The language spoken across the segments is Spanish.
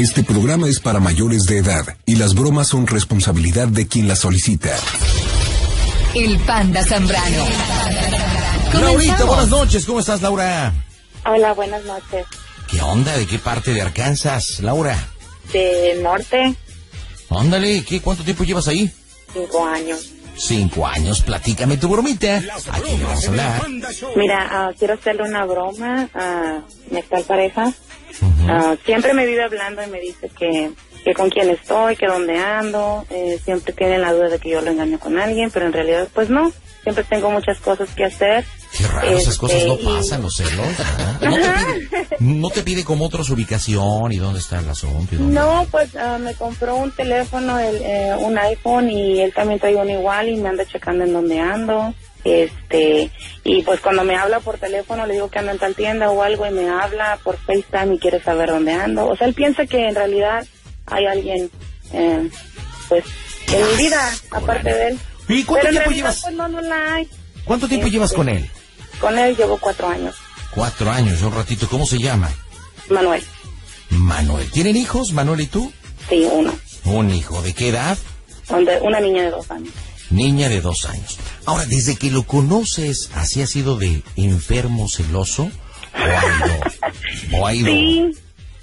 Este programa es para mayores de edad y las bromas son responsabilidad de quien las solicita. El Panda Zambrano. Laurita, buenas noches. ¿Cómo estás, Laura? Hola, buenas noches. ¿Qué onda? ¿De qué parte de Arkansas, Laura? De norte, Ándale, ¿qué? ¿Cuánto tiempo llevas ahí? cinco años. Cinco años. Platícame tu bromita. ¿A quién le vamos a hablar? Mira, ah, quiero hacerle una broma a mi actual pareja. Ah, siempre me vive hablando y me dice que, que con quién estoy, que dónde ando. Eh, siempre tiene la duda de que yo lo engaño con alguien, pero en realidad pues no. Siempre tengo muchas cosas que hacer. Qué raro, esas Este, cosas no y- pasan, los celos. ¿no? No te, pide, no te pide como otros ubicación y dónde está el asunto. No, pues ah, me compró un teléfono, el, eh, un iPhone y él también trae uno igual y me anda checando en dónde ando. Este, y pues cuando me habla por teléfono le digo que ando en tal tienda o algo y me habla por FaceTime y quiere saber dónde ando. O sea, él piensa que en realidad hay alguien, eh, pues, en mi vida, aparte de él. ¿Y cuánto Pero tiempo llevas? pues no, no la hay. ¿Cuánto tiempo Este, llevas con él? Con él llevo cuatro años. Cuatro años, un ratito. ¿Cómo se llama? Manuel, Manuel. ¿Tienen hijos, Manuel y tú? sí, uno. Un hijo. ¿De qué edad? Donde, una niña de dos años. Niña de dos años. Ahora, desde que lo conoces, ¿así ha sido de enfermo celoso? ¿O ha ido? o ha ido- Sí,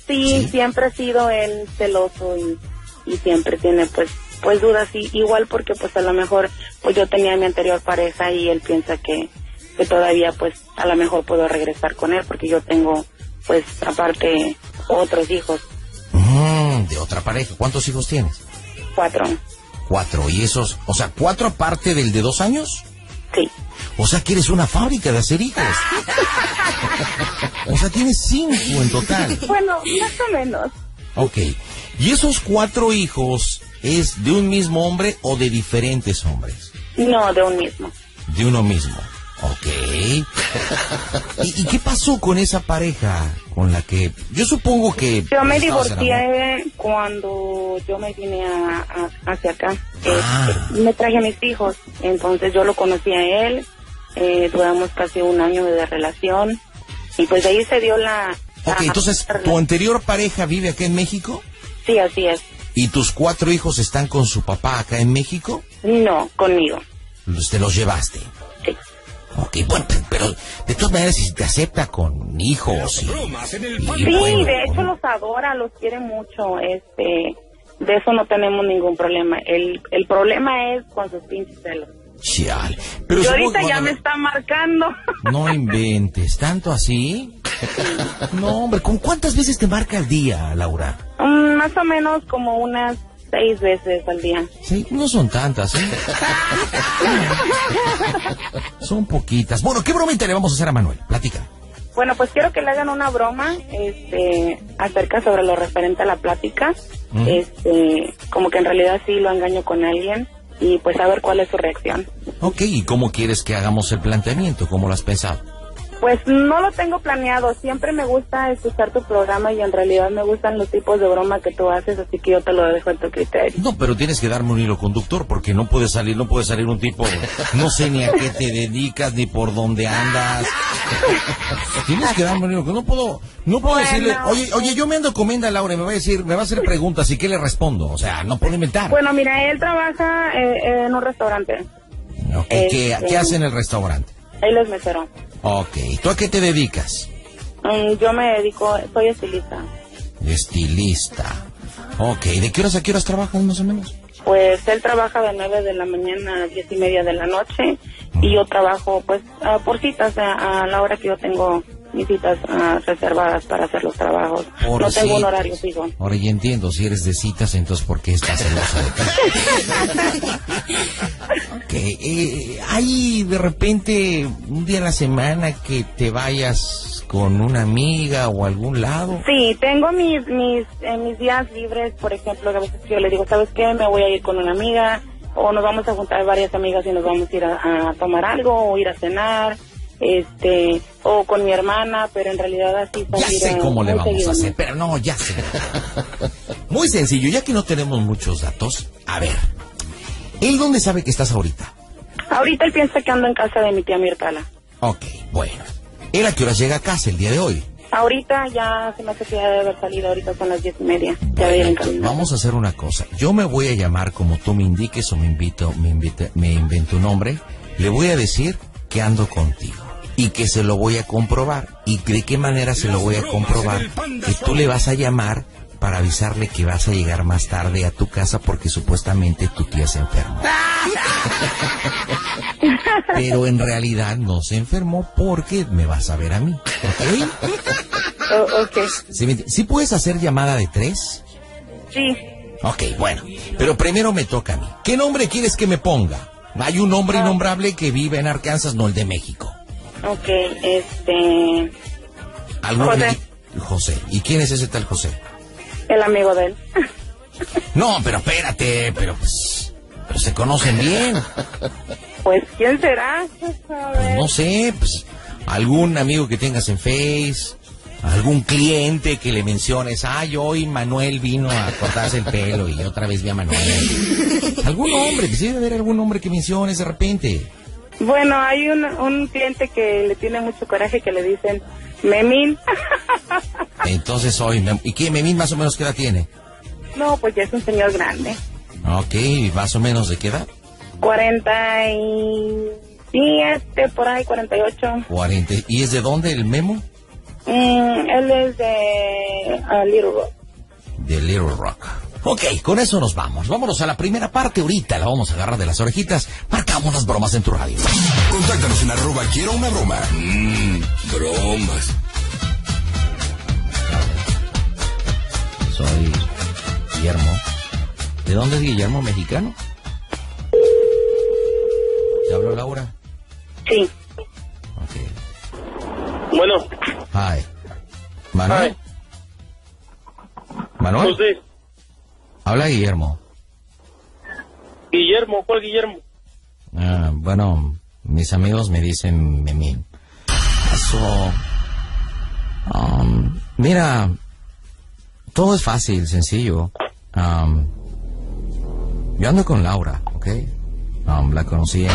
sí, ¿Sí? siempre ha sido él celoso y, y siempre tiene pues pues dudas y igual porque pues a lo mejor pues yo tenía a mi anterior pareja y él piensa que, que todavía pues a lo mejor puedo regresar con él porque yo tengo pues aparte otros hijos, Mm, de otra pareja. ¿Cuántos hijos tienes? cuatro, Cuatro. ¿Y esos? O sea, ¿cuatro aparte del de dos años? sí, O sea, que eres una fábrica de hacer hijos. o sea, tienes cinco en total. bueno, más o menos, Ok. ¿Y esos cuatro hijos es de un mismo hombre o de diferentes hombres? no de un mismo. De uno mismo. Ok. ¿Y, y qué pasó con esa pareja con la que... Yo supongo que... Yo me divorcié cuando yo me vine a, a- hacia acá. Ah. Este, me traje a mis hijos, entonces yo lo conocí a él, eh, duramos casi un año de relación y pues de ahí se dio la... Ok, la- entonces, ¿tu anterior pareja vive acá en México? Sí, así es. ¿Y tus cuatro hijos están con su papá acá en México? No, conmigo. Los- Te los llevaste. Ok, bueno, pe- pero de todas maneras, si te acepta con hijos y... y Sí, bueno, de hecho con- los adora, los quiere mucho, este... De eso no tenemos ningún problema. El, el problema es con sus pinches celos. Chale. Pero y ahorita ya me está marcando. No inventes, ¿tanto así? No, hombre, ¿con cuántas veces te marca al día, Laura? Mm, Más o menos como unas seis veces al día. Sí, no son tantas, ¿eh? Son poquitas. Bueno, ¿qué bromita le vamos a hacer a Manuel? Platica. Bueno, pues quiero que le hagan una broma este, acerca sobre lo referente a la plática. Este, como que en realidad sí lo engaño con alguien y pues a ver cuál es su reacción. Ok, ¿y cómo quieres que hagamos el planteamiento? ¿Cómo lo has pensado? Pues no lo tengo planeado, siempre me gusta escuchar tu programa y en realidad me gustan los tipos de broma que tú haces, así que yo te lo dejo a tu criterio. No, pero tienes que darme un hilo conductor porque no puede salir, no puede salir un tipo, no sé ni a qué te dedicas ni por dónde andas. Tienes que darme un hilo conductor. No puedo, no puedo Bueno. decirle, oye, oye, yo me ando comiendo a Laura y me va a decir, me va a hacer preguntas y qué le respondo. O sea, no puedo inventar. Bueno, mira, él trabaja eh, en un restaurante, Ok, ¿qué, este- qué hace en el restaurante? Él es mesero. Ok, ¿tú a qué te dedicas? Mm, yo me dedico, soy estilista. Estilista. Ok, ¿de qué horas a qué horas trabajas más o menos? Pues él trabaja de 9 de la mañana a 10 y media de la noche y yo trabajo pues ah, por citas a, a la hora que yo tengo mis citas ah, reservadas para hacer los trabajos. Por no tengo un citas. horario fijo. Ahora ya entiendo, si eres de citas, entonces ¿por qué estás de ti? ok, eh, hay de repente un día a la semana que te vayas con una amiga o algún lado. Sí, tengo mis mis eh, mis días libres, por ejemplo, que a veces yo le digo, ¿sabes qué? Me voy a ir con una amiga o nos vamos a juntar varias amigas y nos vamos a ir a, a tomar algo o ir a cenar. Este, o con mi hermana, pero en realidad así Ya sé cómo le vamos a hacer, pero no, ya sé. Muy sencillo, ya que no tenemos muchos datos. A ver, ¿él dónde sabe que estás ahorita? Ahorita él piensa que ando en casa de mi tía Mirtala. Ok, bueno. ¿Él a qué horas llega a casa el día de hoy? Ahorita ya se me hace que ya debe haber salido, ahorita son las diez y media. Ya voy en camino. Vamos a hacer una cosa. Yo me voy a llamar como tú me indiques o me invito, me invite, me invento un nombre. Le voy a decir que ando contigo y que se lo voy a comprobar. ¿Y de qué manera se lo voy a comprobar? Que tú le vas a llamar para avisarle que vas a llegar más tarde a tu casa porque supuestamente tu tía se enfermó. Pero en realidad no se enfermó porque me vas a ver a mí. ¿Ok? Oh, ok, ¿Sí, me enti- ¿Sí puedes hacer llamada de tres? sí. Ok, bueno. Pero primero me toca a mí. ¿Qué nombre quieres que me ponga? Hay un hombre innombrable que vive en Arkansas, no el de México. Ok, este... ¿Algún José. José. ¿Y quién es ese tal José? El amigo de él. No, pero espérate, pero pues... Pero se conocen bien. Pues, ¿quién será? Pues ver. no sé, pues algún amigo que tengas en Face, algún cliente que le menciones, ay, hoy Manuel vino a cortarse el pelo y otra vez vi a Manuel. Algún hombre, pues sí debe haber algún hombre que menciones de repente. Bueno, hay un, un cliente que le tiene mucho coraje que le dicen Memín. Entonces hoy, Mem- ¿y qué Memín más o menos qué edad tiene? no, pues ya es un señor grande. Ok, más o menos de qué edad? 47, por ahí, 48. 40. ¿Y es de dónde el memo? Mm, él es de ah, Little Rock. De Little Rock. Ok, con eso nos vamos. Vámonos a la primera parte ahorita. La vamos a agarrar de las orejitas. Marcamos las bromas en tu radio. Contáctanos en arroba quiero una broma. Mmm, bromas. Soy Guillermo. ¿De dónde es Guillermo? ¿Mexicano? ¿Te hablo Laura? Sí. Ok. Bueno, Hi. ¿Manuel? ¿Manuel? José, Habla Guillermo. Guillermo, ¿cuál Guillermo? Ah, bueno, mis amigos me dicen Memín. Eso... um, mira, todo es fácil, sencillo. Um, yo ando con Laura, ¿ok? Um, la conocí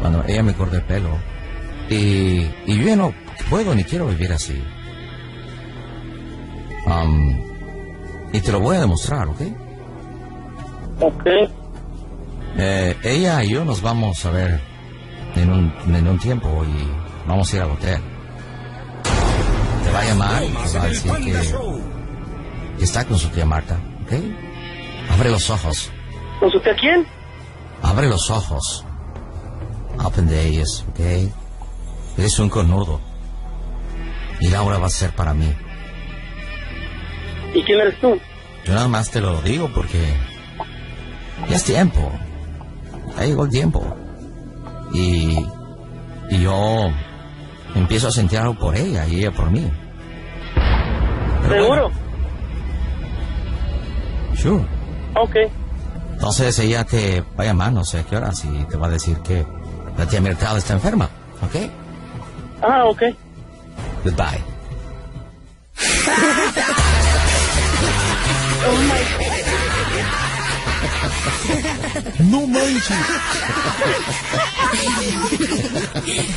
cuando ella me cortó el pelo. Y, y yo ya no puedo ni quiero vivir así. Um, y te lo voy a demostrar, ¿ok? Ok. Eh, ella y yo nos vamos a ver en un, en un tiempo y vamos a ir al hotel. Te va a llamar y te va a decir que, que está con su tía Marta, ¿ok? Abre los ojos, ¿Con su tía quién? abre los ojos. Open the eyes, ¿ok? Eres un cornudo. Y Laura va a ser para mí. ¿Y quién eres tú? Yo nada más te lo digo porque ya es tiempo. Ya llegó el tiempo. Y, y yo empiezo a sentir algo por ella y ella por mí. Pero ¿Seguro? bueno, sure. Ok. Entonces ella te va a llamar, no sé a qué horas, y te va a decir que la tía Mercado está enferma. ¿Ok? Ah, ok. Goodbye. No manches.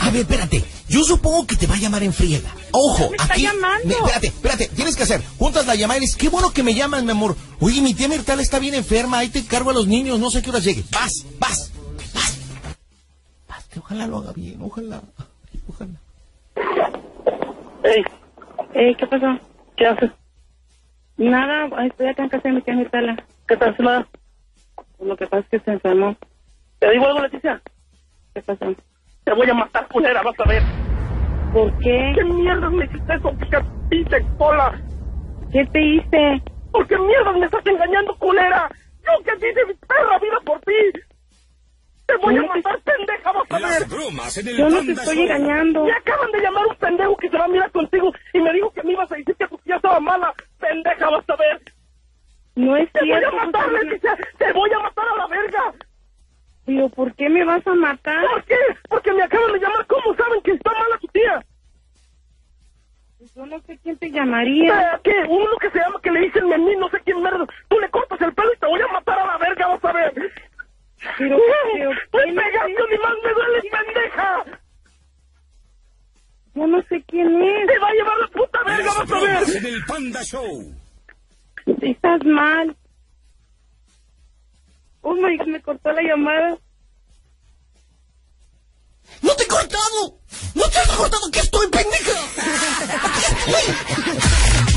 A ver, espérate. Yo supongo que te va a llamar en friega. Ojo, me está aquí. llamando. me- espérate, espérate. Tienes que hacer. Juntas la llamada y dices, qué bueno que me llaman, mi amor. Oye, mi tía Mirtal está bien enferma. Ahí te encargo a los niños. No sé a qué horas llegue. Vas, vas, vas. Vas, que ojalá lo haga bien. Ojalá. Ojalá. Ey, Ey, ¿qué pasó? ¿qué haces? Nada, estoy acá en casa de mi tía Mirtala. ¿Qué tal, nada? Lo que pasa es que se enfermó. ¿Te digo algo, Leticia? ¿Qué pasó? Te voy a matar, culera, vas a ver. ¿Por qué? ¿Qué mierdas me hiciste eso, pica, pinche cola? ¿Qué te hice? ¿Por qué mierdas me estás engañando, culera? Yo que di de mi perra vida por ti. Te voy a matar, pendeja, vas a ver. bromas en el Yo no te estoy engañando. Me acaban de llamar un pendejo que se va a mirar contigo y me dijo que me ibas a decir que tu tía estaba mala. Pendeja, vas a ver. No es Te voy cierto. a matar, José. Leticia. Te voy a matar a la verga. Digo, ¿por qué me vas a matar? ¿Por qué? Porque me acaban de llamar. ¿Cómo saben que está mala tu tía? Yo no sé quién te llamaría. ¿Qué? Uno que se llama que le dicen a mí, no sé quién merda. Tú le cortas el pelo y te voy a matar a la verga, vas a ver. Pero, pero, Pues ¿quién pegaste, es? ni más me duele, pendeja. Yo no sé quién es. ¡Te va a llevar la puta verga, vas a ver! en el Panda Show. Si estás mal. Oh my, me cortó la llamada. ¡No te he cortado! ¡No te has cortado! ¡Que estoy, pendeja! ¡Aquí estoy!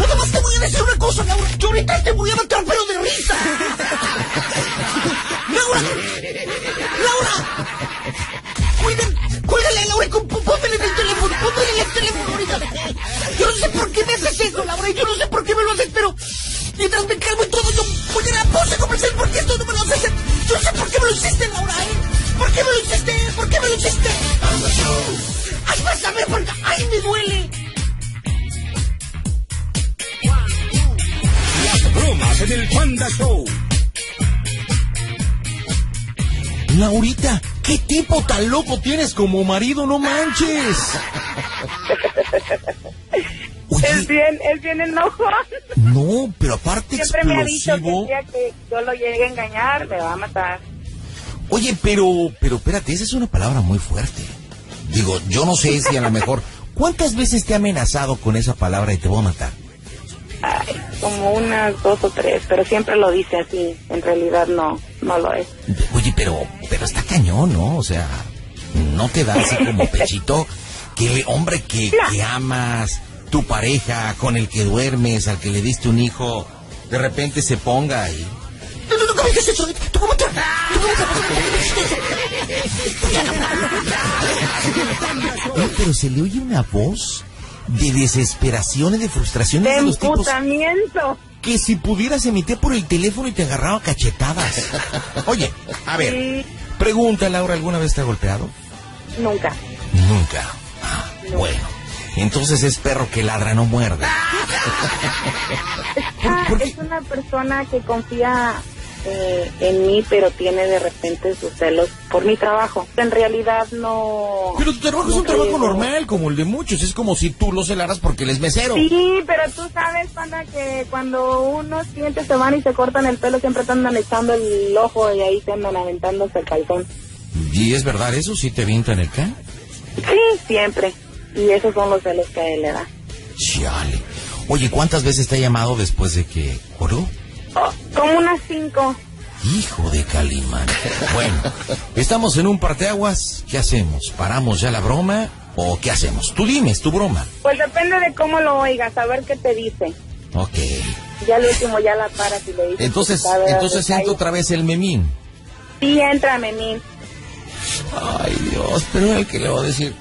Nada más te voy a decir una cosa, Laura. Yo ahorita te voy a matar, pero de risa. ¡Laura! ¡Laura! ¡Cuelgan! ¡Cuélgale a Laura! ¡Póntele en el teléfono! ¡Póntele en el teléfono ahorita! Yo no sé por qué me haces eso, Laura. y Yo no sé por qué me lo haces, pero... Mientras me calmo y todo, yo voy a ir a la pausa comercial porque esto no me lo haces. Yo no sé por qué me lo hiciste, Laura, ¿eh? ¿Por qué me lo hiciste? ¿Por qué me lo hiciste? ¡Ay, vas a ver! Porque... ¡Ay, me duele! Las bromas en el Panda Show. Laurita, ¿qué tipo tan loco tienes como marido? ¡No manches! Es Oye, bien, es bien enojón. no, pero aparte Siempre me ha dicho que el que yo lo llegue a engañar, me va a matar. Oye, pero, pero espérate, esa es una palabra muy fuerte. Digo, yo no sé si a lo mejor... ¿Cuántas veces te ha amenazado con esa palabra y te voy a matar? Ay, como unas dos o tres, pero siempre lo dice así. En realidad no, no lo es. Oye, pero, pero está cañón, ¿no? O sea, no te da así como pechito que el hombre que, que amas, tu pareja, con el que duermes, al que le diste un hijo, de repente se ponga ahí. ¿cómo dices eso? ¿Tú cómo te- tú cómo te- pero se le oye una voz de desesperación y de frustración De de los tipos emputamiento. Que si pudiera se metía por el teléfono y te agarraba cachetadas. Oye, a ver, Sí, pregunta Laura, ¿alguna vez te ha golpeado? nunca. Nunca. Ah, bueno. Entonces es perro que ladra, no muerde. Ah, por es una persona que confía eh, en mí, pero tiene de repente sus celos por mi trabajo. En realidad no... Pero tu trabajo es un trabajo normal, como el de muchos. Es como si tú lo celaras porque él es mesero. Sí, pero tú sabes, panda, que cuando unos clientes se van y se cortan el pelo, siempre te andan echando el ojo y ahí te andan aventándose el calzón. ¿Y es verdad eso? ¿Sí te en el can? Sí, siempre. Y esos son los celos que a él le da. Chale. Oye, ¿cuántas veces te ha llamado después de que oró? Oh, como unas cinco. Hijo de Calimán. Bueno, estamos en un parteaguas. ¿Qué hacemos? ¿Paramos ya la broma o qué hacemos? Tú dime, es tu broma. Pues depende de cómo lo oigas, a ver qué te dice. Ok. Ya al último ya la paras y le dices... Entonces, entonces entra otra vez el memín. Sí, entra, Memín. Ay, Dios, pero el que le va a decir.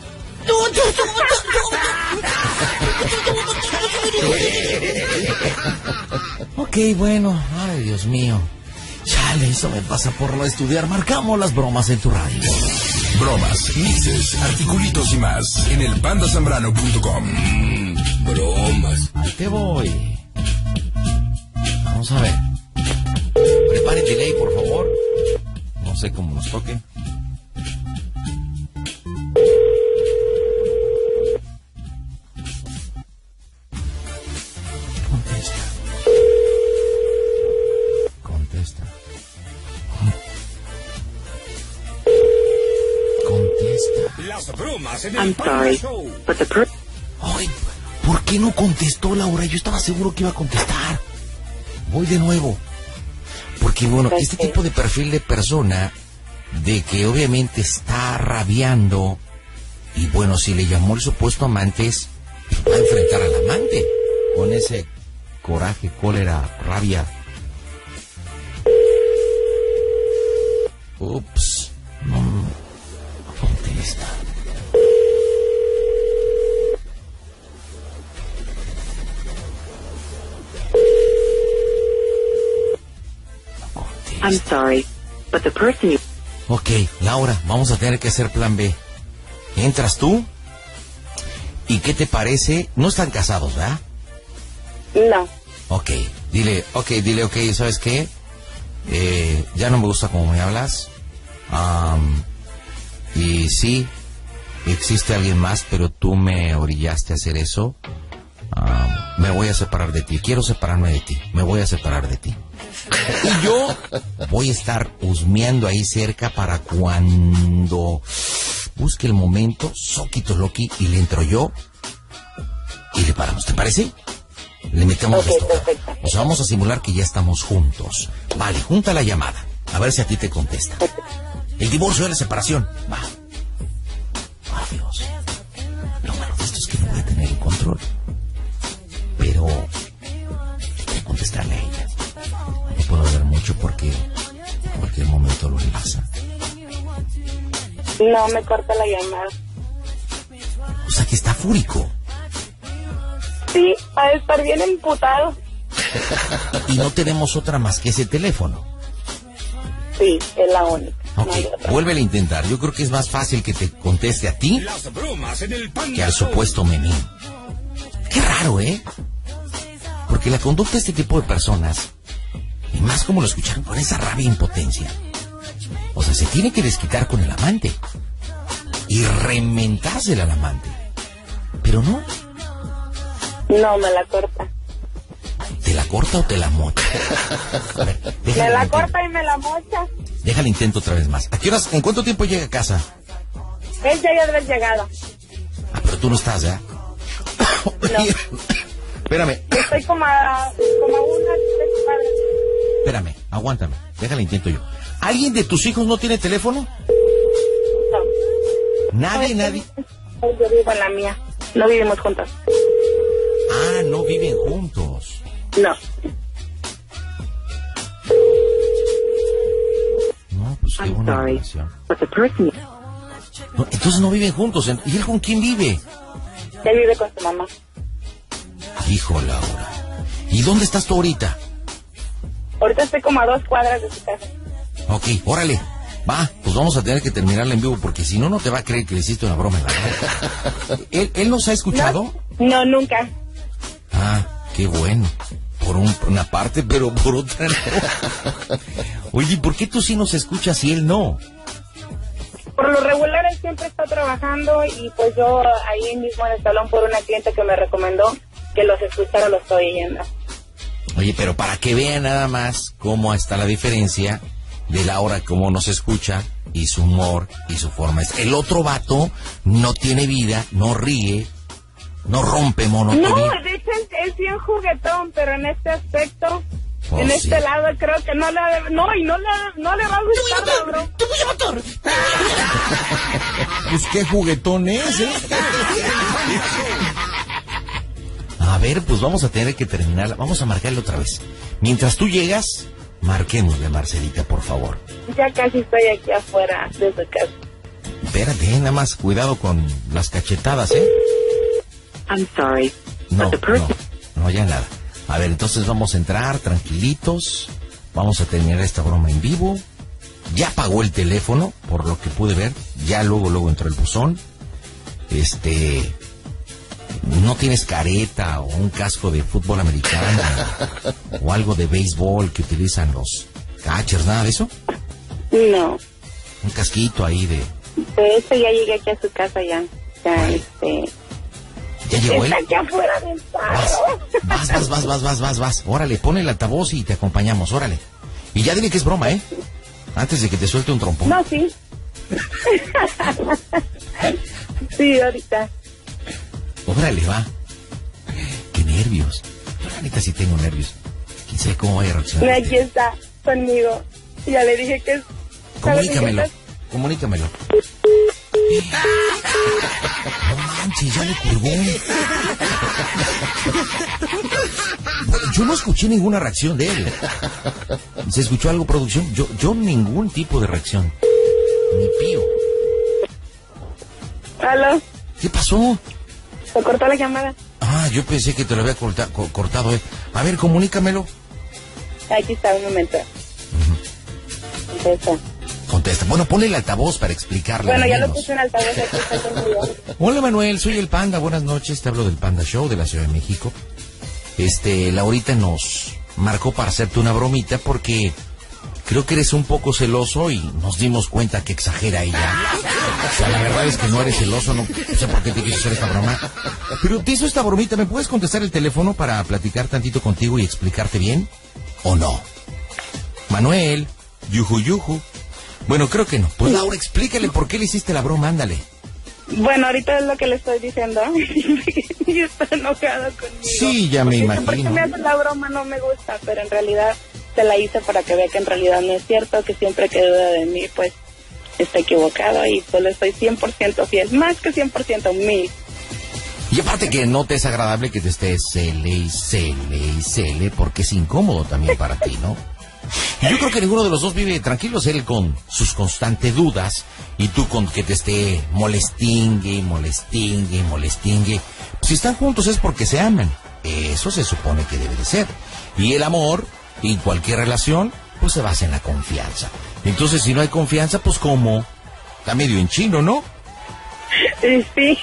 Ok, bueno, ay, Dios mío. Chale, eso me pasa por no estudiar. Marcamos las bromas en tu radio. Bromas, mixes, articulitos y más en el pandasambrano.com. Bromas. Ahí te voy. Vamos a ver. Preparen delay, por favor. No sé cómo nos toque. Bromas en el I'm sorry, Show. but the per- Ay, ¿por qué no contestó Laura? Yo estaba seguro que iba a contestar. Voy de nuevo. Porque bueno, este tipo de perfil de persona, de que obviamente está rabiando, y bueno, si le llamó el supuesto amante, es va a enfrentar al amante con ese coraje, cólera, rabia. Ups, no, no contesta. I'm sorry, but the person you Ok, Laura, vamos a tener que hacer plan B. ¿Entras tú? ¿Y qué te parece? No están casados, ¿verdad? No. Ok, dile, ok, dile, ok, ¿sabes qué? Eh, ya no me gusta cómo me hablas. Am, y sí, existe alguien más, pero tú me orillaste a hacer eso. Am, me voy a separar de ti. Quiero separarme de ti. Me voy a separar de ti. Y yo voy a estar husmeando ahí cerca para cuando busque el momento, soquito Loki, y le entro yo y le paramos. ¿Te parece? Le metemos esto. perfecto. O sea, vamos a simular que ya estamos juntos. Vale, junta la llamada. A ver si a ti te contesta. El divorcio de la separación. Va. Ah, Dios. Lo malo de esto es que no voy a tener el control. Contestarle a ella. No puedo ver mucho porque... En cualquier momento lo regresa. No, me corta la llamada. O sea que está fúrico. Sí, a estar bien emputado. Y no tenemos otra más que ese teléfono. Sí, es la única. No Ok, vuélvele a intentar. Yo creo que es más fácil que te conteste a ti Las bromas en el Panda que al supuesto memín. Qué raro, ¿eh? Porque la conducta de este tipo de personas, y más como lo escucharon con esa rabia e impotencia, o sea, se tiene que desquitar con el amante y rementársela al amante. Pero no, No, me la corta. ¿te la corta o te la mocha? A ver, Me la corta y me la mocha. Déjale intento otra vez más. ¿A qué horas, en cuánto tiempo llega a casa? Él ya haber llegado. Ah, pero tú no estás, ¿ya? Oye, Espérame, Estoy como a, como a tres cuadras. espérame, aguántame. Déjale intento yo. ¿Alguien de tus hijos no tiene teléfono? No. Nadie, nadie. Yo vivo en la mía. No vivimos juntos. Ah, no viven juntos. No. No, pues qué I'm buena sorry, relación. but the person you No, entonces no viven juntos. ¿Y él con quién vive? Él vive con su mamá. Hijo, Laura. ¿Y dónde estás tú ahorita? Ahorita estoy como a dos cuadras de su casa. Ok, órale. Va, pues vamos a tener que terminarla en vivo porque si no, no te va a creer que le hiciste una broma cara. ¿Él, ¿Él nos ha escuchado? No, nunca. Ah, qué bueno. Por un- una parte, pero por otra no. Oye, ¿y ¿por qué tú sí nos escuchas y él no? Por lo regular él siempre está trabajando y pues yo ahí mismo en el salón por una cliente que me recomendó que los escuchara lo estoy yendo. Oye, pero para que vean nada más cómo está la diferencia de Laura, cómo nos escucha y su humor y su forma. El otro vato no tiene vida, no ríe, no rompe No, monotonía. de hecho es, es bien juguetón, pero en este aspecto, Oh, en sí. este lado creo que no le, no y no le, no le va a gustar la broma. Pues qué juguetón es, ¿eh? A ver, pues vamos a tener que terminarla. Vamos a marcarle otra vez. Mientras tú llegas, marquémosle, Marcelita, por favor. Ya casi estoy aquí afuera de su casa. Espérate, eh, nada más cuidado con las cachetadas, ¿eh? I'm sorry, No, no, no, ya nada. A ver, entonces vamos a entrar tranquilitos. Vamos a terminar esta broma en vivo. Ya pagó el teléfono, por lo que pude ver. Ya luego, luego entró el buzón. Este. No tienes careta o un casco de fútbol americano o algo de béisbol que utilizan los catchers, nada de eso. No, Un casquito ahí de. de hecho ya llegué aquí a su casa ya. Ya, Vale. este, ¿Ya llegó él? está aquí afuera del Vas, carro. vas, vas, vas, vas, vas, vas, vas. Órale, pon el altavoz y te acompañamos, órale. Y ya dile que es broma, ¿eh? Antes de que te suelte un trompón. No, sí. sí, ahorita. Órale, va. Qué nervios. Yo la neta sí tengo nervios. Quién sabe cómo vaya a reaccionar. Aquí está conmigo. Ya le dije que es. Comunícamelo. Comunícamelo. No manches, ya le colgó. Yo no escuché ninguna reacción de él. ¿Se escuchó algo, producción? Yo, yo ningún tipo de reacción. Ni pío. ¿Aló? ¿Qué pasó? ¿Se cortó la llamada? Ah, yo pensé que te lo había corta- co- cortado él. A ver, comunícamelo. Aquí está, un momento. Contesta. Contesta. Bueno, ponle el altavoz para explicarle. Bueno, ya lo puse en altavoz, aquí está conmigo. Hola Manuel, soy el Panda, buenas noches, te hablo del Panda Show de la Ciudad de México. Este, Laurita nos marcó para hacerte una bromita porque creo que eres un poco celoso y nos dimos cuenta que exagera ella. O sea, la verdad es que no eres celoso, no sé por qué te quiso hacer esta broma. Pero te hizo esta bromita, ¿me puedes contestar el teléfono para platicar tantito contigo y explicarte bien? ¿O no? Manuel, yuju yuju. Bueno, creo que no. Pues Laura, explícale por qué le hiciste la broma, ándale. Bueno, ahorita es lo que le estoy diciendo. y está enojado conmigo. Sí, ya me Porque imagino. me hace la broma no me gusta, pero en realidad se la hice para que vea que en realidad no es cierto, que siempre que duda de mí, pues está equivocado y solo estoy 100% fiel, más que 100%, mil. Y aparte que no te es agradable que te estés cele y cele y cele, porque es incómodo también para ti, ¿no? Y yo creo que ninguno de los dos vive tranquilos, él con sus constantes dudas y tú con que te esté molestingue, molestingue, molestingue. Si están juntos es porque se aman. Eso se supone que debe de ser. Y el amor y cualquier relación, pues se basa en la confianza. Entonces, si no hay confianza, pues ¿cómo? Está medio en chino, ¿no? Sí.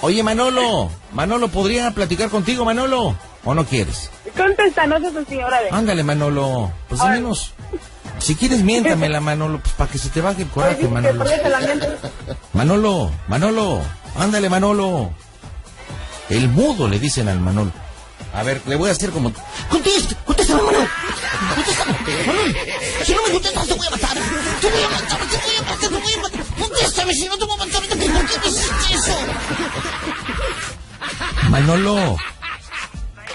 Oye, Manolo, Manolo, ¿podría platicar contigo, Manolo? ¿O no quieres? Contesta, no seas así, órale. Ándale, Manolo. Pues al menos, si quieres, miéntamela, Manolo, pues para que se te baje el coraje, Manolo. Manolo, Manolo, ándale, Manolo. El mudo le dicen al Manolo. A ver, le voy a hacer como... Contesta, contéstame, Manolo. Contéstame, Manolo. Si no me contestas, te voy a matar. Te voy a matar, te voy a matar, te voy a matar. Contéstame, si no te voy a matar. ¿Por qué me hiciste eso? Manolo.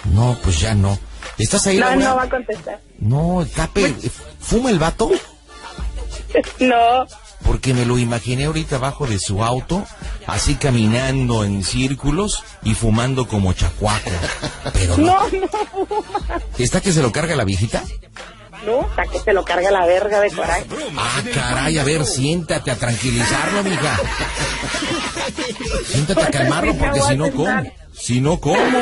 No, pues ya no. ¿Estás ahí, No, Laura? no va a contestar. No, tape. ¿Fuma el vato? No, Porque me lo imaginé ahorita abajo de su auto, así caminando en círculos y fumando como chacuaco. Pero no. no, no, ¿Está que se lo carga la viejita? no, hasta que se lo carga la verga de coraje. Ah, caray, a ver, siéntate a tranquilizarlo, mija. Siéntate a calmarlo porque si no, ¿cómo? Si no, ¿cómo?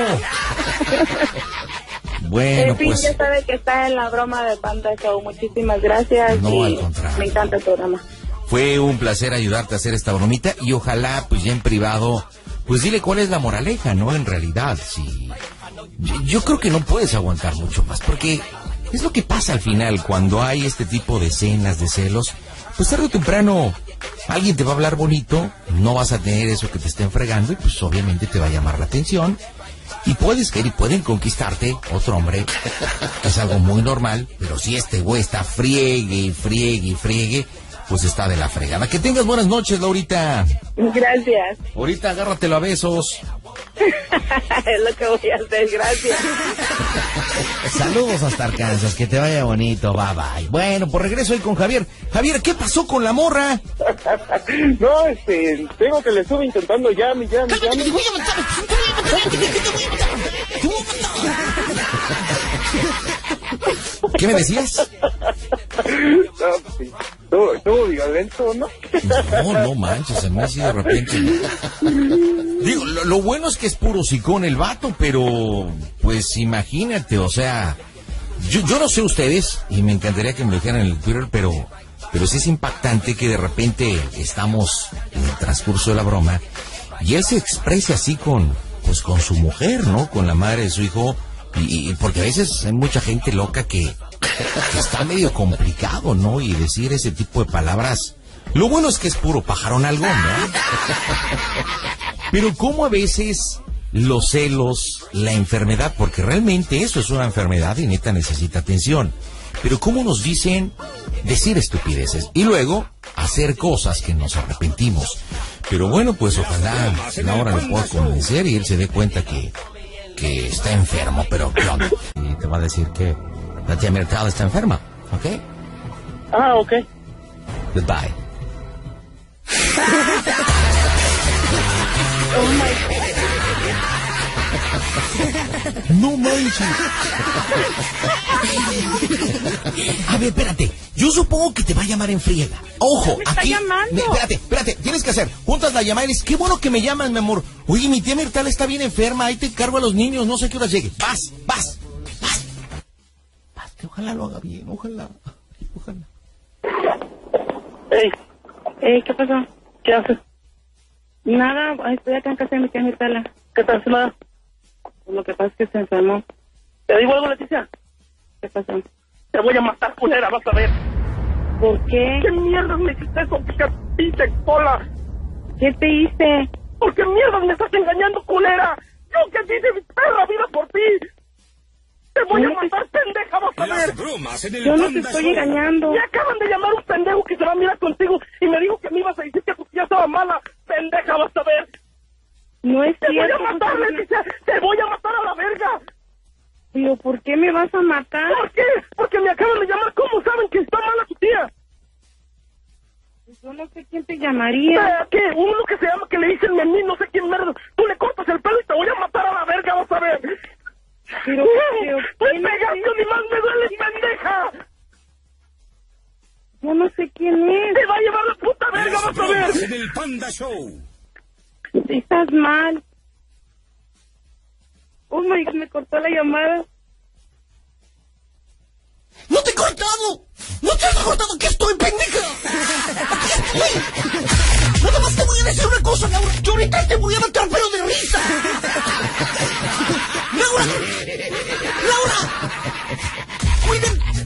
Bueno, en fin, pues... ya sabe que está en la broma de Panda Show. Muchísimas gracias. No, y al contrario. Me encanta el programa. Fue un placer ayudarte a hacer esta bromita y ojalá, pues ya en privado, pues dile cuál es la moraleja, ¿no? En realidad, sí. Yo, creo que no puedes aguantar mucho más, porque es lo que pasa al final cuando hay este tipo de escenas de celos. Pues tarde o temprano alguien te va a hablar bonito, no vas a tener eso que te estén fregando y pues obviamente te va a llamar la atención. Y puedes caer y pueden conquistarte otro hombre. Es algo muy normal, pero si este güey está friegue y friegue y friegue, pues está de la fregada. Que tengas buenas noches, Laurita. Gracias. Ahorita agárratelo a besos. es lo que voy a hacer. Gracias. Saludos hasta Arkansas, que te vaya bonito, bye bye. Bueno, por regreso hoy con Javier. Javier, ¿qué pasó con la morra? No, este, tengo que le estuve intentando llame, llame, Cálmate, que llame. te voy a matar. Te voy a matar, te voy a matar. Te voy a matar. ¿Qué me decías? No, pues sí. Estuvo, ¿no? No, no manches, a mí así de repente. Digo, lo, bueno es que es puro sicón el vato, pero pues imagínate, o sea, yo, yo no sé ustedes, y me encantaría que me lo dijeran en el Twitter, pero, pero sí es impactante que de repente estamos en el transcurso de la broma y él se expresa así con, pues con su mujer, ¿no? Con la madre de su hijo, y, porque a veces hay mucha gente loca que está medio complicado, ¿no? Y decir ese tipo de palabras. Lo bueno es que es puro pajarón algo, ¿no? Pero cómo a veces los celos, la enfermedad, porque realmente eso es una enfermedad y neta necesita atención. Pero cómo nos dicen decir estupideces y luego hacer cosas que nos arrepentimos. Pero bueno, pues ojalá Laura lo pueda convencer y él se dé cuenta que, que está enfermo, pero ¿qué onda? Y te va a decir que la tía Mercado está enferma, ¿ok? Ah, ok. Goodbye. No manches. A ver, espérate. Yo supongo que te va a llamar en friega. Ojo, Me está aquí. llamando. Me- espérate, espérate. Tienes que hacer. Juntas la llamada y dices, qué bueno que me llaman, mi amor. Oye, mi tía Mirtal está bien enferma. Ahí te cargo a los niños. No sé a qué hora llegue. Vas, vas. Ojalá lo haga bien. Ojalá. Ojalá. Ey, Eh, ¿Qué pasó? ¿Qué haces? Nada, estoy acá en casa de mi tía Mirtala. ¿qué tal, semana? Lo que pasa es que se enfermó. ¿Te digo algo, Leticia? ¿Qué pasó? Te voy a matar, culera, vas a ver. ¿Por qué? ¿Qué mierdas me hiciste pica, pinche cola? ¿Qué te hice? ¿Por qué mierdas me estás engañando, culera? Yo que di de mi perra vida por ti. Te voy a matar, pendeja, vas a ver. Las bromas en el Yo no te estoy engañando. Me acaban de llamar un pendejo que se va a mirar contigo y me dijo que me ibas a decir que tu tía estaba mala. Pendeja, vas a ver. No es Te voy cierto. a matar, Leticia. Te voy a matar a la verga. Pero ¿por qué me vas a matar? ¿Por qué? Porque me acaban de llamar. ¿Cómo saben que está mala tu tía? Yo no sé quién te llamaría. ¿Qué? Uno que se llama que le dicen Memí, no sé quién merda. Tú le cortas el pelo y te voy a matar a la verga, vas a ver. Pero, pero, ¿quién pegaste ni más me duele, pendeja. Yo no sé quién es. Te va a llevar la puta verga, vas a ver. en el Panda Show. Estás mal. Oh my me cortó la llamada. ¡No te he cortado! ¡No te has cortado! ¡Aquí estoy, pendeja! ¡Aquí estoy! Nada más te voy a decir una cosa, Laura. Yo ahorita te voy a matar, pero de risa. ¡Laura! ¡Laura!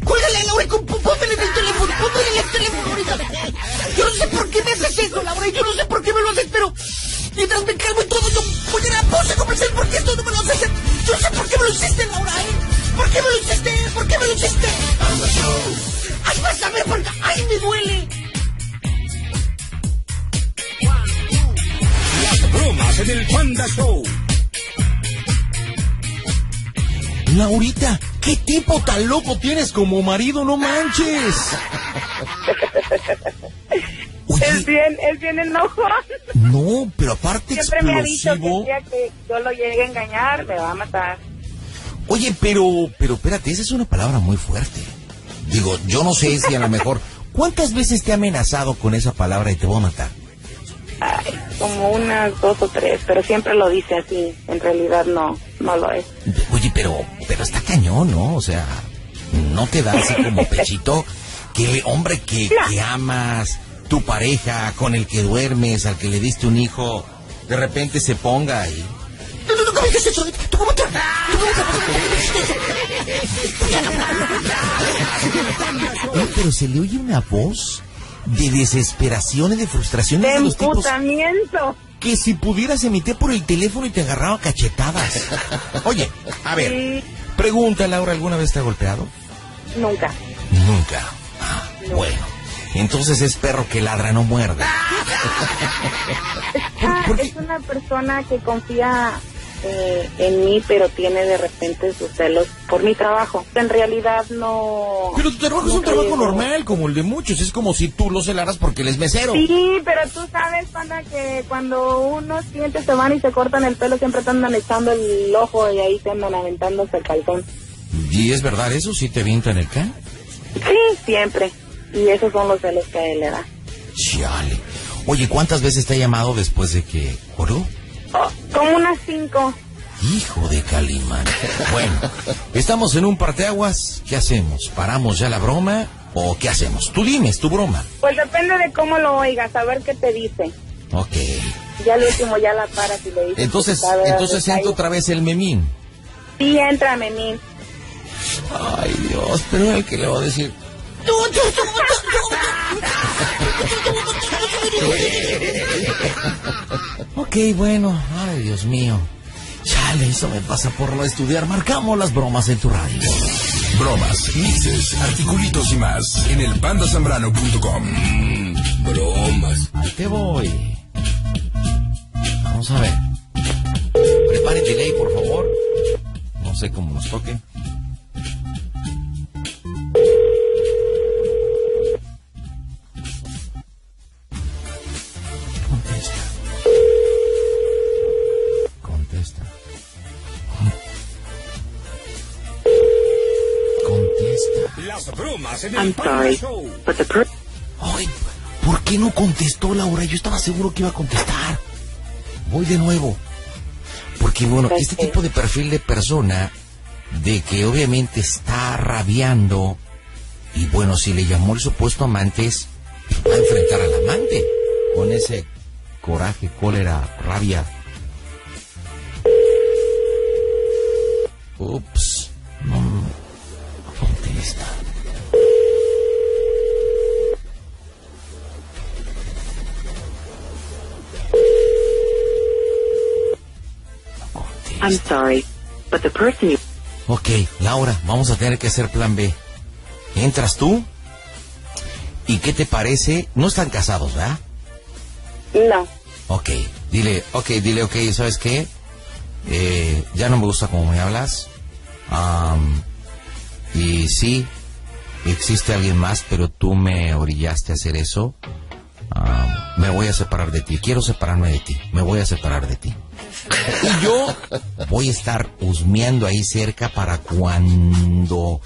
Cuídale a Laura con- pónmele en el teléfono. Pónmele en el teléfono ahorita. Yo no sé por qué me haces eso, Laura. Yo no sé por qué me lo haces, pero... Mientras me calmo y todo, yo voy a ir a pose a convencer por qué esto no me lo haces. Yo no sé por qué me lo hiciste, Laura, ¿eh? ¿Por qué me lo hiciste? ¿Por qué me lo hiciste? ¡Ay, vas a ver, porque... ¡Ay, me duele! Las bromas en el Panda Show. Laurita, ¿qué tipo tan loco tienes como marido? No manches. Es Oye, bien, es bien enojón. no, pero aparte Siempre me ha dicho que el día que yo lo llegue a engañar, me va a matar. Oye, pero, pero espérate, esa es una palabra muy fuerte. Digo, yo no sé si a lo mejor. ¿Cuántas veces te ha amenazado con esa palabra y te voy a matar? Ay, como unas dos o tres, pero siempre lo dice así. En realidad no, no lo es. Oye, pero, pero está cañón, ¿no? O sea, no te da así como pechito que el hombre que, que amas, tu pareja, con el que duermes, al que le diste un hijo, de repente se ponga y... No, no, no. Oye, pero se le oye una voz de desesperación y de frustración De de los tipos emputamiento. que si pudieras emitir por el teléfono y te agarraba cachetadas. Oye, a ver, Sí, pregunta, Laura, ¿alguna vez te ha golpeado? nunca. Nunca. Ah, bueno. Entonces es perro que ladra, no muerde. Ah, es una persona que confía eh, en mí, pero tiene de repente sus celos por mi trabajo. En realidad no... Pero tu trabajo es un trabajo normal, como el de muchos. Es como si tú lo celaras porque él es mesero. Sí, pero tú sabes, panda, que cuando unos clientes se van y se cortan el pelo, siempre te andan echando el ojo y ahí te andan aventándose el calzón. ¿Y es verdad eso? ¿Sí te avientan el can? Sí, siempre. Y esos son los celos que a él le da. Chale. Oye, ¿cuántas veces te ha llamado después de que oró? Oh, como unas cinco. Hijo de Calimán. Bueno, estamos en un parteaguas. ¿Qué hacemos? ¿Paramos ya la broma o qué hacemos? Tú dime, es tu broma. Pues depende de cómo lo oigas, a ver qué te dice. Ok. Ya al último ya la paras y le dices... Entonces, entonces entra otra vez el memín. Sí, entra, Memín. Ay, Dios, pero el que le va a decir. Ok, bueno. Ay, Dios mío. Chale, eso me pasa por no estudiar. Marcamos las bromas en tu radio. Bromas, mixes, articulitos y más en el pandasambrano.com. Mm, bromas. Te voy. Vamos a ver. Prepare el delay, por favor. No sé cómo nos toque. I'm sorry, Show. but the per- Ay, ¿por qué no contestó Laura? Yo estaba seguro que iba a contestar. Voy de nuevo. Porque, bueno, este tipo de perfil de persona, de que obviamente está rabiando, y bueno, si le llamó el supuesto amante, es va a enfrentar al amante con ese coraje, cólera, rabia. Ups, no, I'm sorry, but the person you Ok, Laura, vamos a tener que hacer plan B. ¿Entras tú? ¿Y qué te parece? No están casados, ¿verdad? No. Ok, dile, ok, dile, ok, ¿sabes qué? Eh, ya no me gusta cómo me hablas. Am, y sí, existe alguien más, pero tú me orillaste a hacer eso. Me voy a separar de ti. Quiero separarme de ti. Me voy a separar de ti. Y yo voy a estar husmeando ahí cerca para cuando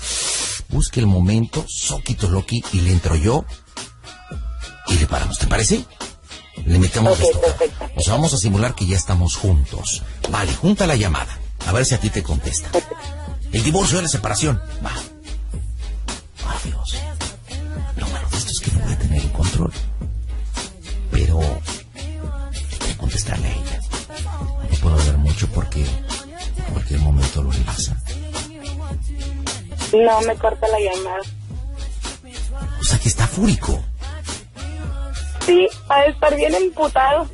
busque el momento, soquito loqui, y le entro yo y le paramos. ¿Te parece? Le metemos esto. O sea, vamos a simular que ya estamos juntos. Vale, junta la llamada. A ver si a ti te contesta. El divorcio de la separación. Va. No, me corta la llamada. O sea que está fúrico. Sí, a estar bien emputado.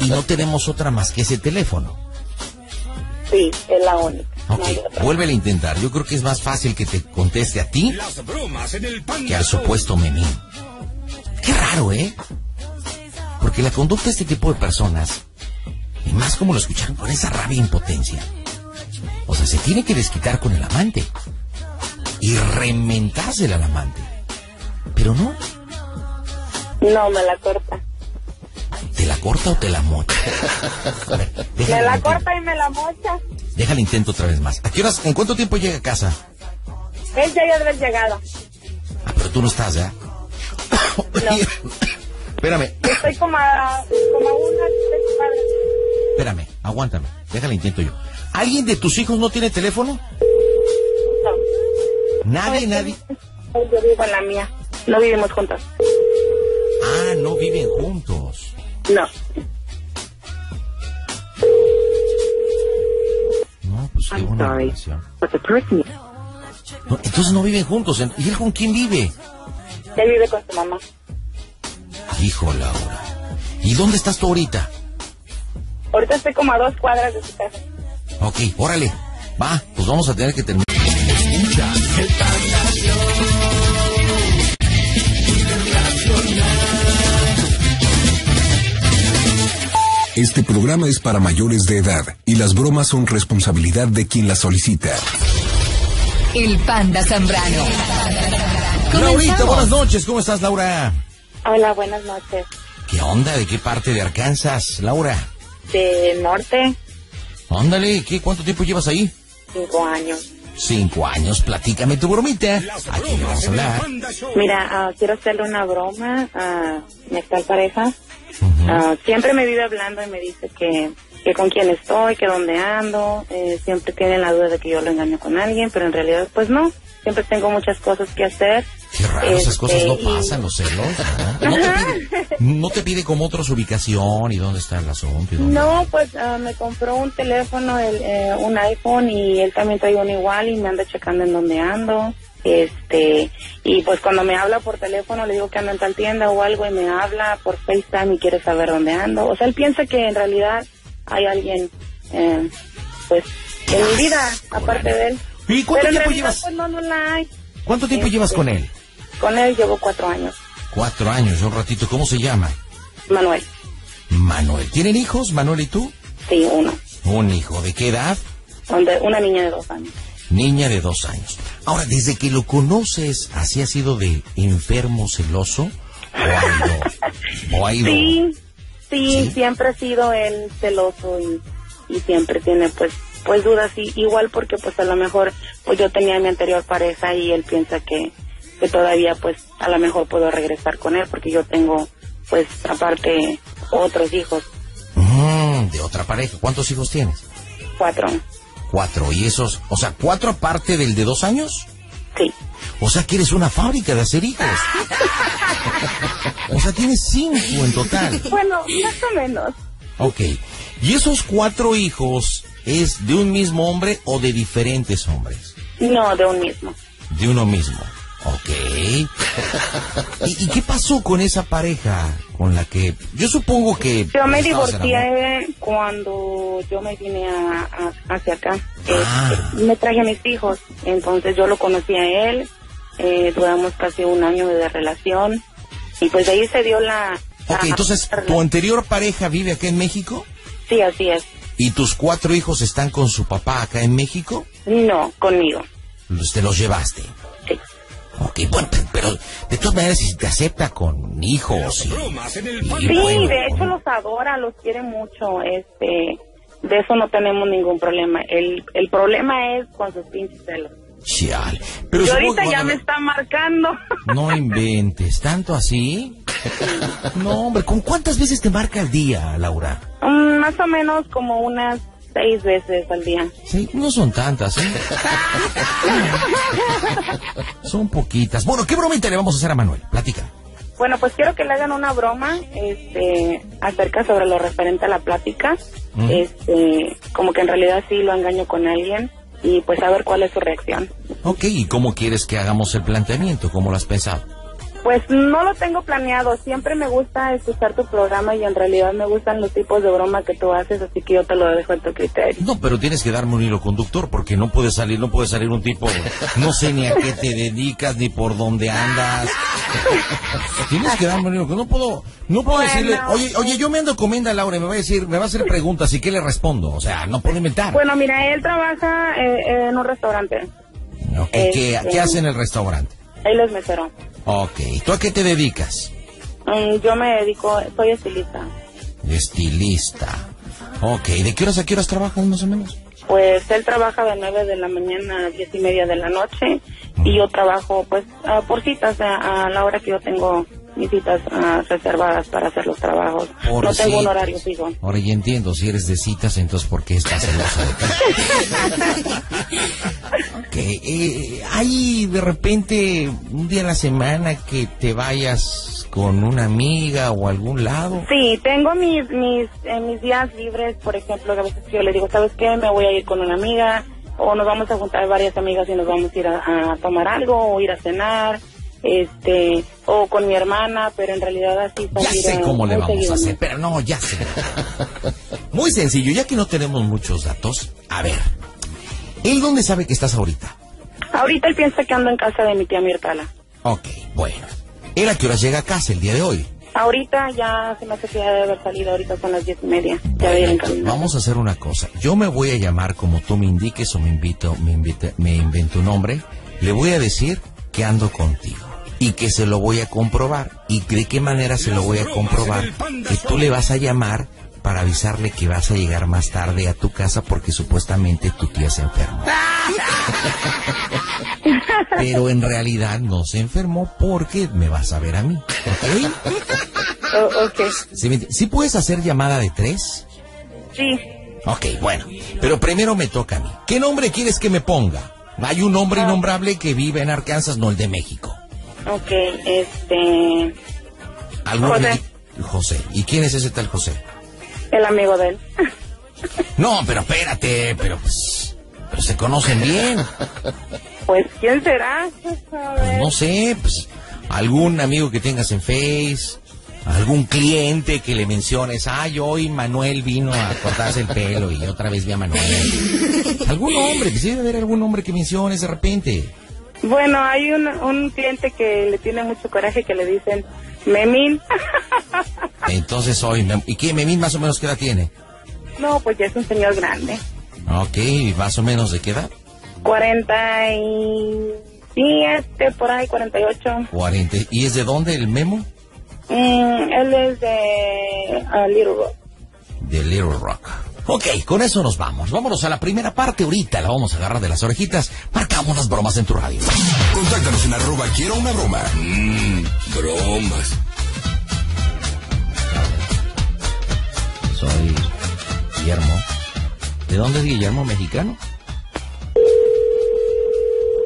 Y no tenemos otra más que ese teléfono. Sí, es la única. Ok, No vuélvele a intentar. Yo creo que es más fácil que te conteste a ti Las bromas en el Panda que al supuesto memín. Qué raro, ¿eh? Porque la conducta de este tipo de personas, y más como lo escucharon con esa rabia e impotencia, o sea, se tiene que desquitar con el amante y rementársela al amante. Pero no, No, me la corta. ¿te la corta o te la mocha? A ver, Me la corta y me la mocha. Déjale intento otra vez más. ¿A qué horas, en cuánto tiempo llega a casa? Él ya debe haber llegado. Ah, pero tú no estás, ¿ya? Espérame, Estoy como a, como a una de espérame, aguántame. Déjale intento yo. ¿Alguien de tus hijos no tiene teléfono? No. Nadie, nadie. Yo vivo en la mía. No vivimos juntos. Ah, no viven juntos. No. No, pues qué buena sorry. relación. No, entonces no viven juntos. ¿Y él con quién vive? Él vive con su mamá. Hijo, Laura. ¿Y dónde estás tú ahorita? Ahorita estoy como a dos cuadras de su casa. Ok, órale. Va, pues vamos a tener que terminar. Este programa es para mayores de edad y las bromas son responsabilidad de quien las solicita. El Panda Zambrano. Laurita, buenas noches. ¿Cómo estás, Laura? Hola, buenas noches. ¿Qué onda? ¿De qué parte de Arkansas, Laura? De norte, Ándale, ¿qué? ¿Cuánto tiempo llevas ahí? cinco años. Cinco años. Platícame tu bromita. Le vamos a hablar. Mira, ah, quiero hacerle una broma a mi actual pareja. Ah, siempre me vive hablando y me dice que, que con quién estoy, que dónde ando. Eh, siempre tiene la duda de que yo lo engaño con alguien, pero en realidad pues no. Siempre tengo muchas cosas que hacer. Qué raro, esas Este, cosas no y- pasan, los celos, ¿no? No te, pide, no te pide como otra su ubicación y dónde está el asunto. No, pues ah, me compró un teléfono, el, eh, un iPhone y él también trae uno igual y me anda checando en dónde ando. Este, y pues cuando me habla por teléfono le digo que ando en tal tienda o algo y me habla por FaceTime y quiere saber dónde ando. O sea, él piensa que en realidad hay alguien, eh, pues, en mi vida, aparte de él. ¿Y cuánto Pero tiempo realidad, llevas? pues no, no la hay. ¿Cuánto tiempo Este, llevas con él? Con él llevo cuatro años. Cuatro años, un ratito. ¿Cómo se llama? Manuel, Manuel. ¿Tienen hijos, Manuel y tú? sí, uno. Un hijo. ¿De qué edad? Una niña de dos años. Niña de dos años. Ahora, desde que lo conoces, ¿así ha sido de enfermo celoso? ¿O ha ido? ¿O ha ido? Sí, sí, ¿Sí? siempre ha sido él celoso y, y siempre tiene pues pues dudas y igual porque pues a lo mejor pues yo tenía a mi anterior pareja y él piensa que, que todavía pues a lo mejor puedo regresar con él porque yo tengo pues aparte otros hijos, Mm, de otra pareja. ¿Cuántos hijos tienes? cuatro, Cuatro. ¿Y esos? O sea, ¿cuatro aparte del de dos años? sí, O sea, que eres una fábrica de hacer hijos. O sea, tienes cinco en total. bueno, más o menos, Ok. ¿Y esos cuatro hijos es de un mismo hombre o de diferentes hombres? no de un mismo, De uno mismo. Ok. ¿Y, y qué pasó con esa pareja con la que... Yo supongo que... Yo me divorcié cuando yo me vine a, a- hacia acá. Ah. Este, me traje a mis hijos, entonces yo lo conocí a él, eh, duramos casi un año de relación y pues de ahí se dio la... Ok, la- entonces, ¿tu anterior pareja vive acá en México? Sí, así es. ¿Y tus cuatro hijos están con su papá acá en México? No, conmigo. Los- Te los llevaste. Ok, bueno, pe- pero de todas maneras, si te acepta con hijos y... Bromas en el y Sí, bueno, de hecho los adora, los quiere mucho, este... De eso no tenemos ningún problema. El, el problema es con sus pinches celos. Chale. Pero y ahorita ya me está marcando. No inventes, ¿tanto así? No, hombre, ¿con cuántas veces te marca al día, Laura? Mm, más o menos como unas seis veces al día. Sí, no son tantas, ¿eh? Son poquitas. Bueno, ¿qué bromita le vamos a hacer a Manuel? Platica. Bueno, pues quiero que le hagan una broma este, acerca sobre lo referente a la plática. Este, como que en realidad sí lo engaño con alguien y pues a ver cuál es su reacción. Ok, ¿y cómo quieres que hagamos el planteamiento? ¿Cómo lo has pensado? Pues no lo tengo planeado, siempre me gusta escuchar tu programa y en realidad me gustan los tipos de broma que tú haces, así que yo te lo dejo en tu criterio. No, pero tienes que darme un hilo conductor porque no puede salir, no puede salir un tipo, no sé ni a qué te dedicas ni por dónde andas. Tienes que darme un hilo, no puedo, no puedo Bueno. decirle, oye, oye, yo me ando comiendo Laura y me va a decir, me va a hacer preguntas y qué le respondo, o sea, no puedo inventar. Bueno, mira, él trabaja eh, en un restaurante, Ok, ¿qué, este- qué hace en el restaurante? Él es mesero. Ok, ¿tú a qué te dedicas? Mm, yo me dedico, soy estilista. Estilista. Ok, ¿de qué horas a qué horas trabajas más o menos? Pues él trabaja de 9 de la mañana a 10 y media de la noche y yo trabajo pues ah, por citas a, a la hora que yo tengo mis citas ah, reservadas para hacer los trabajos. Por no tengo un horario fijo. Ahora ya entiendo, si eres de citas, entonces ¿por qué estás celosa de ok, eh, hay de repente un día a la semana que te vayas con una amiga o algún lado. Sí, tengo mis mis eh, mis días libres, por ejemplo, que a veces yo le digo, ¿sabes qué? Me voy a ir con una amiga o nos vamos a juntar varias amigas y nos vamos a ir a, a tomar algo o ir a cenar, este, o con mi hermana, pero en realidad así Ya sé cómo le vamos a hacer, pero no, ya sé. Muy sencillo, ya que no tenemos muchos datos. A ver, ¿él dónde sabe que estás ahorita? Ahorita él piensa que ando en casa de mi tía Mirtala. Ok, bueno. ¿Él a qué horas llega a casa el día de hoy? Ahorita ya se me hace que ya debe haber salido, ahorita son las diez y media. Ya ir en. Vamos a hacer una cosa. Yo me voy a llamar como tú me indiques o me invito, me invite- me invento un nombre. Le voy a decir que ando contigo y que se lo voy a comprobar. ¿Y de qué manera se lo voy a comprobar? Que tú le vas a llamar para avisarle que vas a llegar más tarde a tu casa porque supuestamente tu tía se enfermó. Pero en realidad no se enfermó porque me vas a ver a mí. ¿Ok? Oh, ok, ¿Sí, me enti- ¿Sí puedes hacer llamada de tres? sí. Ok, bueno. Pero primero me toca a mí. ¿Qué nombre quieres que me ponga? Hay un hombre innombrable que vive en Arkansas, no el de México. Ok, este... ¿Algún José. José. ¿Y quién es ese tal José? El amigo de él. No, pero espérate, pero pues... Pero se conocen bien. Pues, ¿quién será? Pues no sé, pues... Algún amigo que tengas en Face... Algún cliente que le menciones, ay, hoy Manuel vino a cortarse el pelo y otra vez vi a Manuel. Algún hombre, pues debe haber algún hombre que menciones de repente. Bueno, hay un, un cliente que le tiene mucho coraje que le dicen Memín. Entonces hoy, ¿y qué Memín más o menos qué edad tiene? no, pues ya es un señor grande. Ok, más o menos de qué edad? 47, por ahí, 48. 40. ¿Y es de dónde el memo? Mm, él es de ah, Little Rock. De Little Rock. Ok, con eso nos vamos. Vámonos a la primera parte ahorita. La vamos a agarrar de las orejitas. Marcamos las bromas en tu radio. Contáctanos en arroba quiero una broma. Mmm, bromas. Soy Guillermo. ¿De dónde es Guillermo? ¿Mexicano?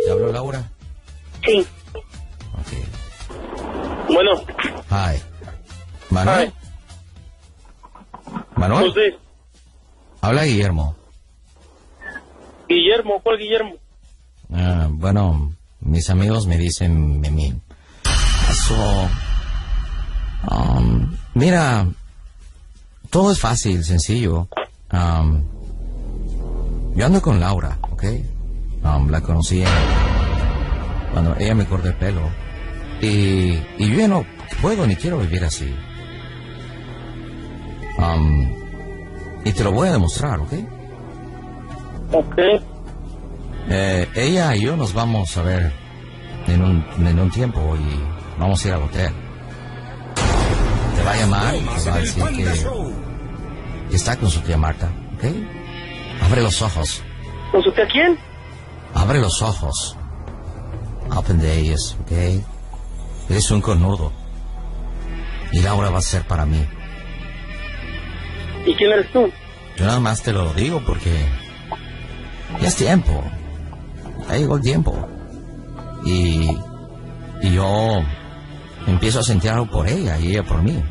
¿Te hablo Laura? Sí. Ok. Bueno, Hi. ¿Manuel? ¿Manuel? José, Habla Guillermo. Guillermo, ¿cuál Guillermo? Ah, bueno, mis amigos me dicen, Memín, eso, um, mira, todo es fácil, sencillo. Um, yo ando con Laura, ¿ok? Um, la conocí cuando ella me cortó el pelo. Y, y yo no puedo ni quiero vivir así. Um, y te lo voy a demostrar, ¿ok? Ok. Eh, ella y yo nos vamos a ver en un, en un tiempo y vamos a ir al hotel. Te va a llamar y te va a decir que, que está con su tía Marta, ¿ok? Abre los ojos, ¿Con su tía quién? abre los ojos. Open the eyes, ¿ok? Eres un cornudo. Y Laura va a ser para mí. ¿Y quién eres tú? Yo nada más te lo digo porque ya es tiempo. Ya llegó el tiempo. Y, y yo empiezo a sentir algo por ella y ella por mí.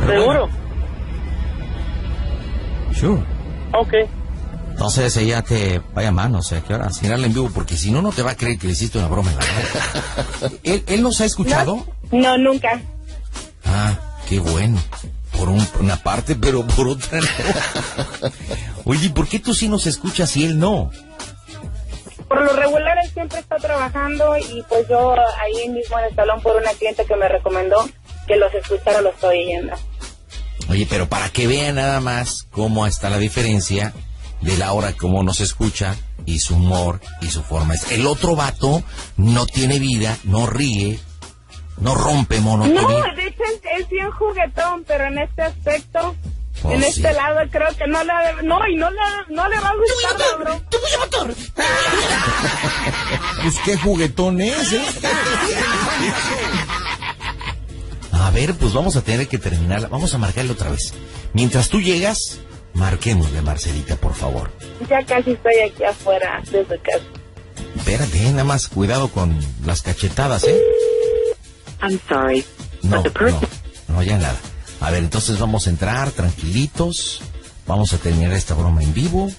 Pero ¿Seguro? bueno, sure. Ok. Entonces ella te va a llamar, no sé a qué hora, mirarla en vivo, porque si no, no te va a creer que le hiciste una broma en la cara. ¿Él, ¿Él nos ha escuchado? No, nunca. Ah, qué bueno. Por, un- una parte, pero por otra no. Oye, ¿por qué tú sí nos escuchas y él no? Por lo regular él siempre está trabajando y pues yo ahí mismo en el salón por una cliente que me recomendó que los escuchara lo estoy yendo. Oye, pero para que vean nada más cómo está la diferencia de Laura, cómo nos escucha y su humor y su forma. El otro vato no tiene vida, no ríe, no rompe No, monotonía. de hecho es, es bien juguetón, pero en este aspecto, Oh, en sí. este lado creo que no le, no, y no le, no le va a gustar. ¡Te voy a matar! Pues qué juguetón es, ¿eh? A ver, pues vamos a tener que terminar. Vamos a marcarle otra vez. Mientras tú llegas, marquémosle, Marcelita, por favor. Ya casi estoy aquí afuera de su casa. Espérate, eh, nada más cuidado con las cachetadas, ¿eh? I'm sorry. No, no, no, ya nada. A ver, entonces vamos a entrar tranquilitos. Vamos a terminar esta broma en vivo.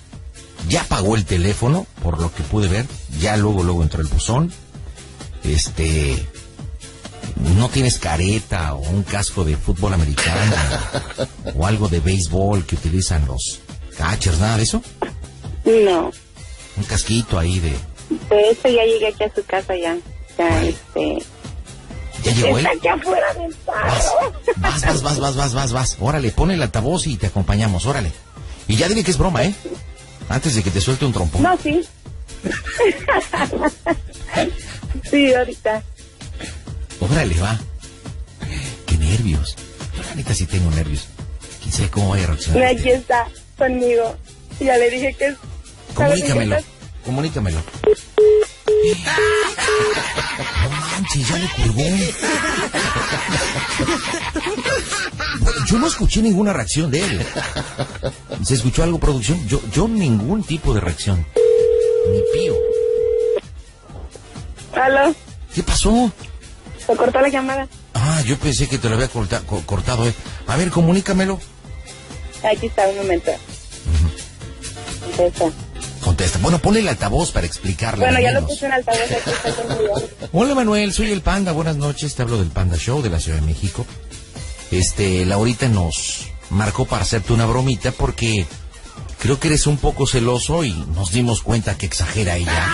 Ya pagó el teléfono, por lo que pude ver. Ya luego, luego entró el buzón. Este. ¿No tienes careta o un casco de fútbol americano o algo de béisbol que utilizan los catchers, nada de eso? No, Un casquito ahí de... de hecho ya llegué aquí a su casa ya. Ya, este, ¿Ya llegó él? está aquí afuera del Vas, vas, vas, vas, vas, vas, vas, vas. Órale, pon el altavoz y te acompañamos, órale. Y ya dile que es broma, ¿eh? Antes de que te suelte un trompón. No, sí. sí, ahorita. Órale, va. Qué nervios. Yo la neta sí tengo nervios. Quién sabe cómo vaya a reaccionar. Aquí está, conmigo. Ya le dije que es... Comunícamelo, comunícamelo. No manches, ya le colgó. Yo no escuché ninguna reacción de él. ¿Se escuchó algo, producción? Yo, yo ningún tipo de reacción. Ni pío. ¿Aló? ¿Qué pasó? ¿Se cortó la llamada? Ah, yo pensé que te lo había corta- co- cortado. eh. A ver, comunícamelo. Aquí está, un momento. Contesta. Contesta. Bueno, ponle el altavoz para explicarle. Bueno, ya lo menos. puse en altavoz, aquí. Hola Manuel, soy el Panda, buenas noches, te hablo del Panda Show de la Ciudad de México. Este, Laurita nos marcó para hacerte una bromita porque creo que eres un poco celoso y nos dimos cuenta que exagera ella.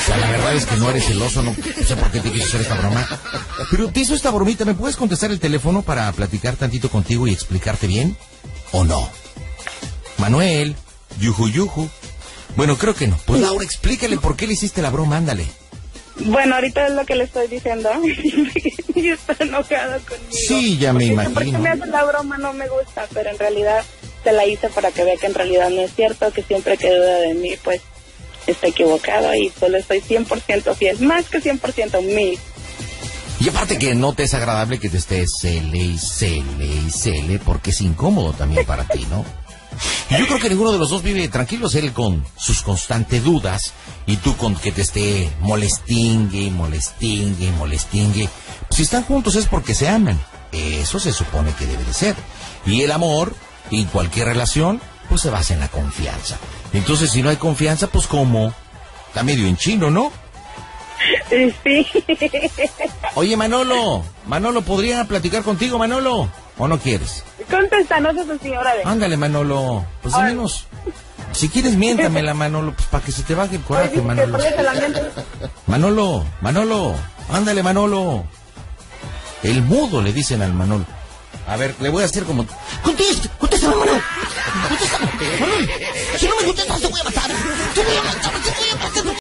O sea, la verdad es que no eres celoso, no sé por qué te quiso hacer esta broma. Pero te hizo esta bromita, ¿me puedes contestar el teléfono para platicar tantito contigo y explicarte bien? ¿O no? Manuel, yuju yuju. Bueno, creo que no. Pues Laura, explícale por qué le hiciste la broma, ándale. Bueno, ahorita es lo que le estoy diciendo. y está enojado conmigo. Sí, ya me Porque imagino. me hace la broma no me gusta, pero en realidad se la hice para que vea que en realidad no es cierto, que siempre que duda de mí, pues está equivocado y solo estoy 100% fiel, más que 100% mil. Y aparte que no te es agradable que te estés cele y cele y cele, porque es incómodo también para ti, ¿no? Y yo creo que ninguno de los dos vive tranquilos, él con sus constantes dudas y tú con que te esté molestingue, molestingue, molestingue. Si están juntos es porque se aman. Eso se supone que debe de ser. Y el amor, y cualquier relación, pues se basa en la confianza. Entonces, si no hay confianza, pues ¿cómo? Está medio en chino, ¿no? Sí. Oye, Manolo, Manolo, ¿podría platicar contigo, Manolo? ¿O no quieres? Contesta, no seas señora de... Ándale, Manolo. Pues al menos... Si quieres, miéntamela, Manolo, pues para que se te baje el coraje, Manolo. Manolo, Manolo, ándale, Manolo. El mudo le dicen al Manolo. A ver, le voy a hacer como... ¡Contesta! ¡Contesta, Manolo! ¡Contesta! ¡Manolo! Si no me contestas, te voy a matar. Te voy a matar, te voy a matar.